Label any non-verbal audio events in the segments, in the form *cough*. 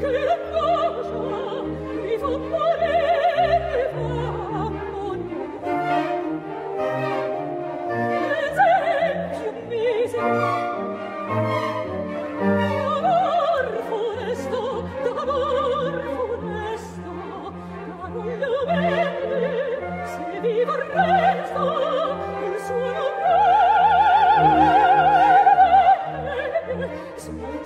Clear.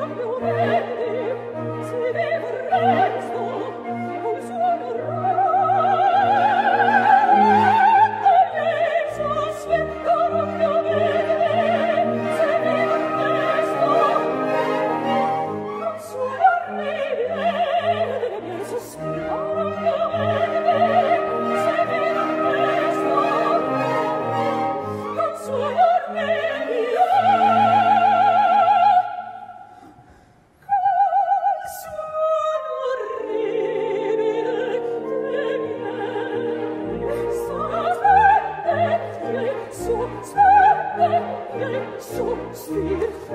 Oh, *laughs* So sweet.